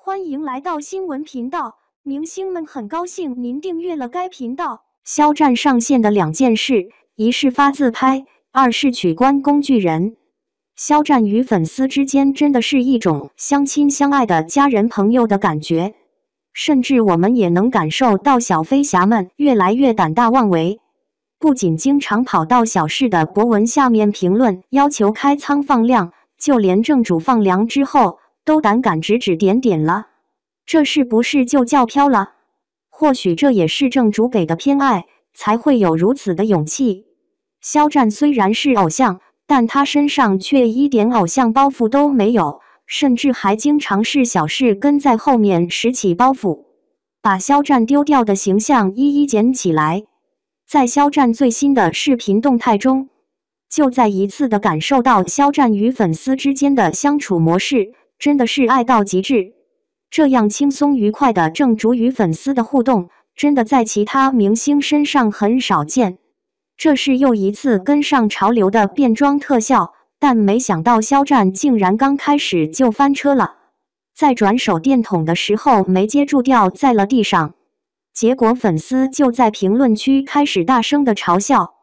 欢迎来到新闻频道，明星们很高兴您订阅了该频道。肖战上线的两件事，一是发自拍，二是取关工具人。肖战与粉丝之间真的是一种相亲相爱的家人朋友的感觉，甚至我们也能感受到小飞侠们越来越胆大妄为，不仅经常跑到小事的博文下面评论，要求开仓放量，就连正主放粮之后。都胆敢指指点点了，这是不是就叫飘了？或许这也是正主给的偏爱，才会有如此的勇气。肖战虽然是偶像，但他身上却一点偶像包袱都没有，甚至还经常是小事跟在后面拾起包袱，把肖战丢掉的形象一一捡起来。在肖战最新的视频动态中，就再一次的感受到肖战与粉丝之间的相处模式。真的是爱到极致，这样轻松愉快的正主与粉丝的互动，真的在其他明星身上很少见。这是又一次跟上潮流的变装特效，但没想到肖战竟然刚开始就翻车了，在转手电筒的时候没接住，掉在了地上。结果粉丝就在评论区开始大声的嘲笑，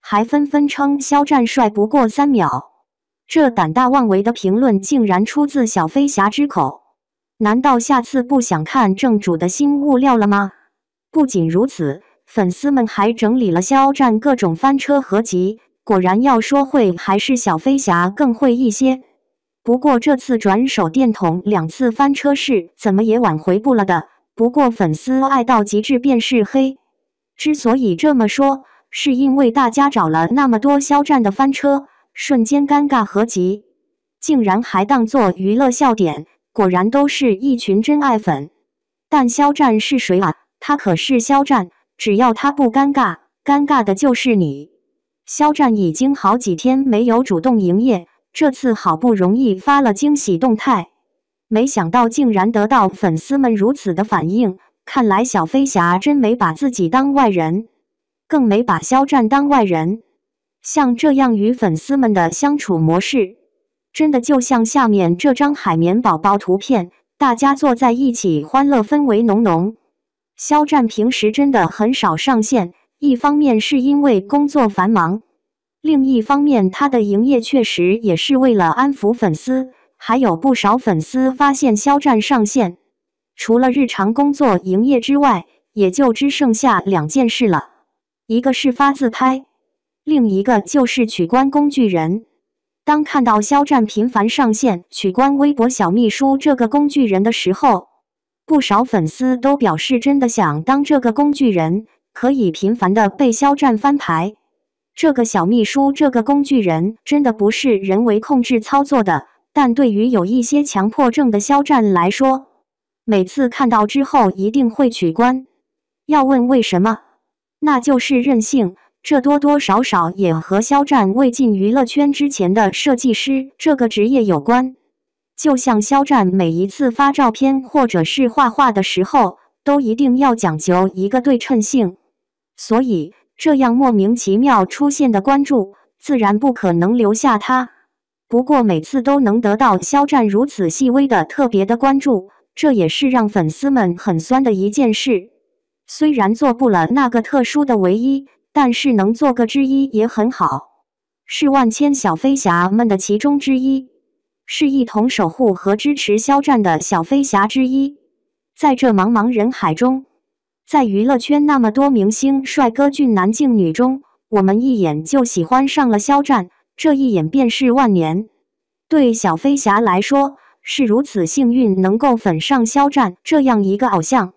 还纷纷称肖战帅不过三秒。这胆大妄为的评论竟然出自小飞侠之口，难道下次不想看正主的新物料了吗？不仅如此，粉丝们还整理了肖战各种翻车合集，果然要说会还是小飞侠更会一些。不过这次转手电筒两次翻车是，怎么也挽回不了的。不过粉丝爱到极致便是黑，之所以这么说，是因为大家找了那么多肖战的翻车。瞬间尴尬合集，竟然还当做娱乐笑点，果然都是一群真爱粉。但肖战是谁啊？他可是肖战，只要他不尴尬，尴尬的就是你。肖战已经好几天没有主动营业，这次好不容易发了惊喜动态，没想到竟然得到粉丝们如此的反应。看来小飞侠真没把自己当外人，更没把肖战当外人。像这样与粉丝们的相处模式，真的就像下面这张海绵宝宝图片，大家坐在一起，欢乐氛围浓浓。肖战平时真的很少上线，一方面是因为工作繁忙，另一方面他的营业确实也是为了安抚粉丝。还有不少粉丝发现肖战上线，除了日常工作营业之外，也就只剩下两件事了，一个是发自拍。另一个就是取关工具人。当看到肖战频繁上线取关微博小秘书这个工具人的时候，不少粉丝都表示真的想当这个工具人，可以频繁的被肖战翻牌。这个小秘书这个工具人真的不是人为控制操作的，但对于有一些强迫症的肖战来说，每次看到之后一定会取关。要问为什么，那就是任性。这多多少少也和肖战未进娱乐圈之前的设计师这个职业有关。就像肖战每一次发照片或者是画画的时候，都一定要讲究一个对称性，所以这样莫名其妙出现的关注，自然不可能留下他。不过每次都能得到肖战如此细微的特别的关注，这也是让粉丝们很酸的一件事。虽然做不了那个特殊的唯一。但是能做个之一也很好，是万千小飞侠们的其中之一，是一同守护和支持肖战的小飞侠之一。在这茫茫人海中，在娱乐圈那么多明星、帅哥、俊男、静女中，我们一眼就喜欢上了肖战，这一眼便是万年。对小飞侠来说，是如此幸运能够粉上肖战这样一个偶像。